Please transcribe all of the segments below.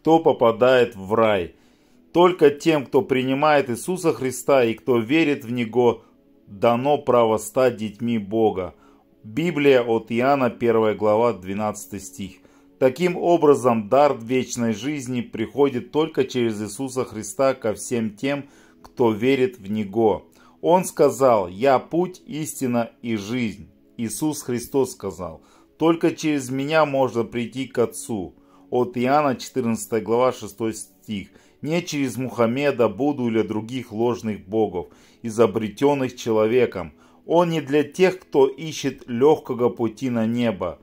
кто попадает в рай. Только тем, кто принимает Иисуса Христа и кто верит в Него, дано право стать детьми Бога. Библия от Иоанна 1 глава 12 стих. Таким образом, дар вечной жизни приходит только через Иисуса Христа ко всем тем, кто верит в Него. Он сказал, «Я путь, истина и жизнь». Иисус Христос сказал, «Только через меня можно прийти к Отцу». От Иоанна 14 глава 6 стих. «Не через Мухаммеда, Буду или других ложных богов, изобретенных человеком. Он не для тех, кто ищет легкого пути на небо,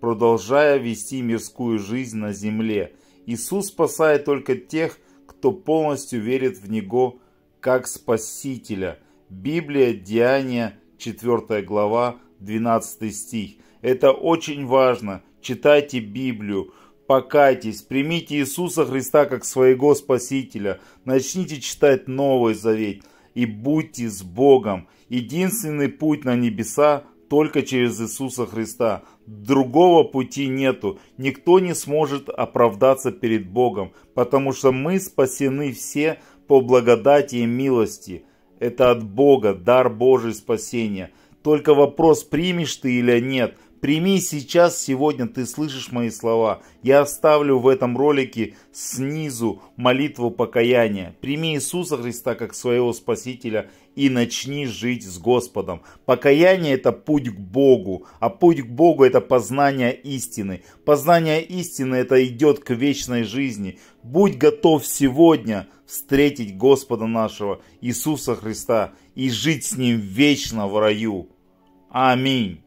продолжая вести мирскую жизнь на земле. Иисус спасает только тех, кто полностью верит в Него как Спасителя. Библия, Деяния, 4 глава, 12 стих. Это очень важно. Читайте Библию, покайтесь, примите Иисуса Христа как своего Спасителя, начните читать Новый Завет и будьте с Богом. Единственный путь на небеса только через Иисуса Христа. Другого пути нету. Никто не сможет оправдаться перед Богом, потому что мы спасены все по благодати и милости. Это от Бога, дар Божий спасения. Только вопрос, примешь ты или нет – Прими сейчас, сегодня ты слышишь мои слова. Я оставлю в этом ролике снизу молитву покаяния. Прими Иисуса Христа как своего Спасителя и начни жить с Господом. Покаяние это путь к Богу, а путь к Богу это познание истины. Познание истины это идет к вечной жизни. Будь готов сегодня встретить Господа нашего Иисуса Христа и жить с Ним вечно в раю. Аминь.